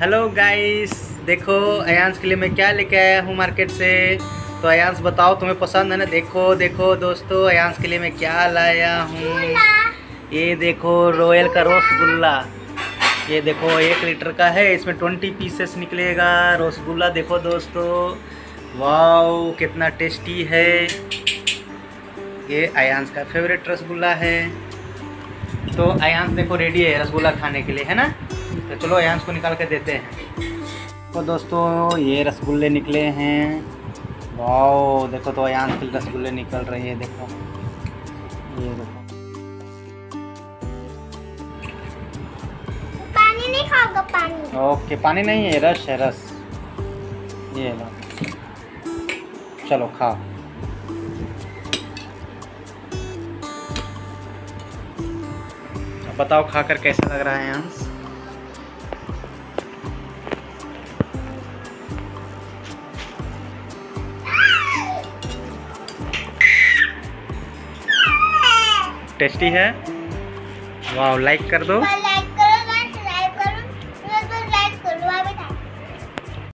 Hello guys देखो अयांश के लिए मैं क्या लेके आया हूँ मार्केट से? तो अयांश बताओ तुम्हें पसंद है ना? देखो देखो दोस्तों अयांश के लिए मैं क्या लाया हूँ? ये देखो रॉयल का रसगुल्ला ये देखो एक लीटर का है इसमें ट्वेंटी पीसेस निकलेगा। रसगुल्ला देखो दोस्तों। वाओ कितना टेस्टी है। ये अयांश का फेवरेट रसगुल्ला है। तो अयांश देखो रेडी है रसगुल्ला खाने के लिए है ना? तो चलो अयांश को निकाल के देते हैं। तो दोस्तों ये रसगुल्ले निकले हैं। वाओ देखो तो अयांश के रसगुल्ले निकल रहे हैं देखो। ये देखो। पानी नहीं खाओगे पानी। ओके पानी नहीं है रस है रस। ये लो। चलो खाओ बताओ खाकर कैसा लग रहा है अंश टेस्टी है? वाह लाइक कर दो।